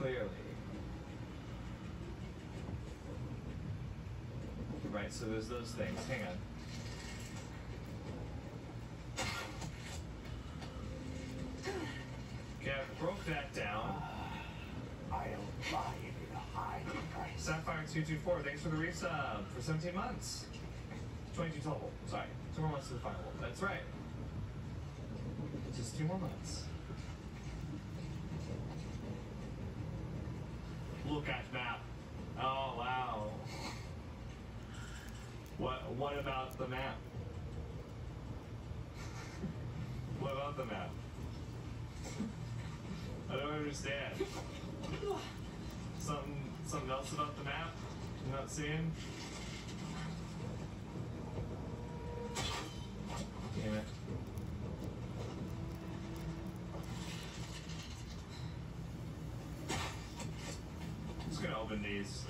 clearly. Right, so there's those things. Hang on. Okay, I broke that down. I'll buy it at a high price. Sapphire224, thanks for the resub for 17 months. 22 total. Sorry. Two more months to the final. That's right. Just two more months. Look at map. Oh wow. What what about the map? what about the map? I don't understand. Something something else about the map? I'm not seeing? 70s.